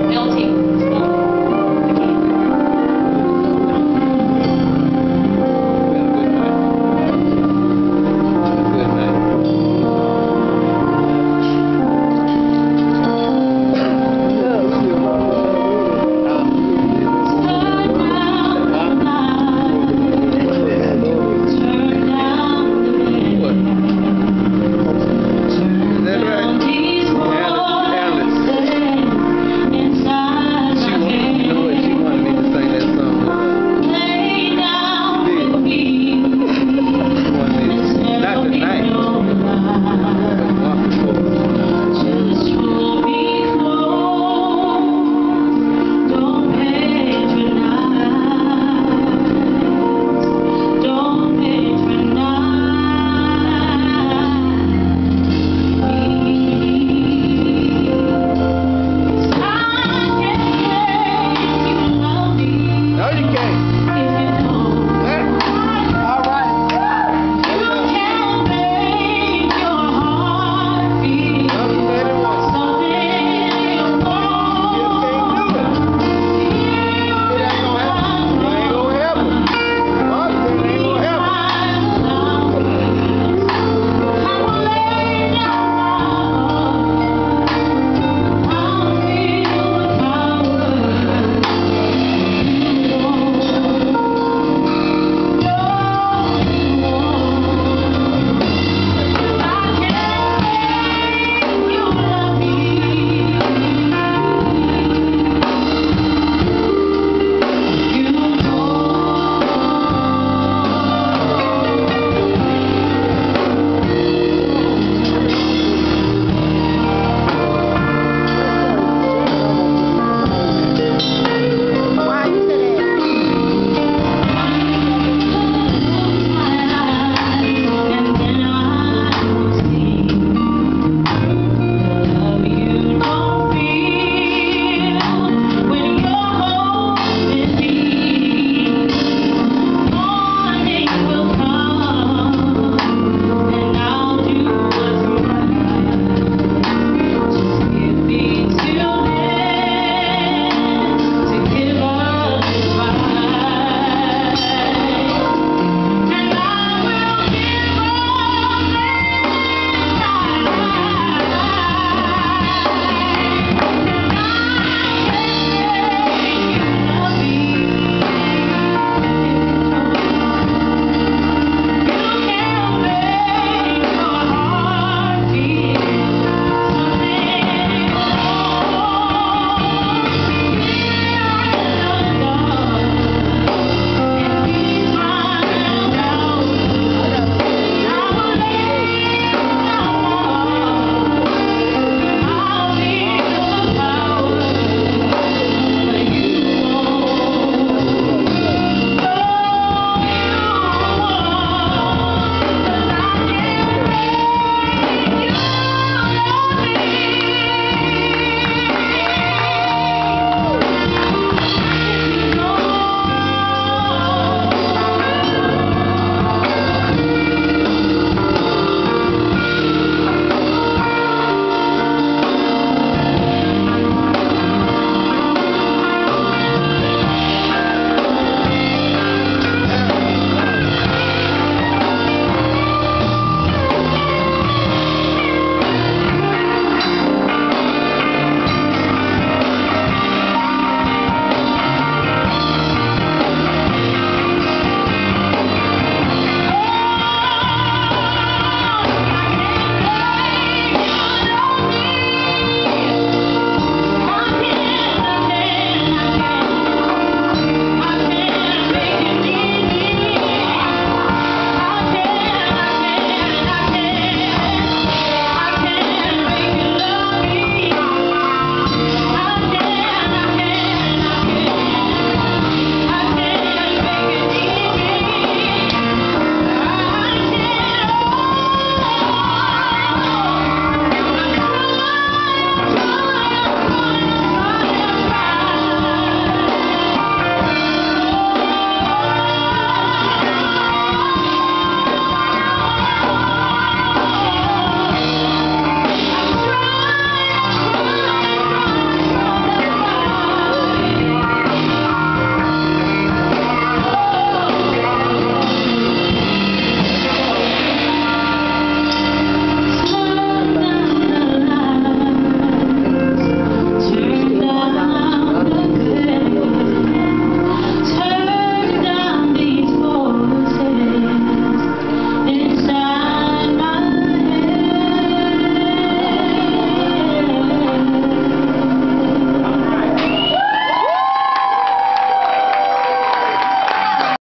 melting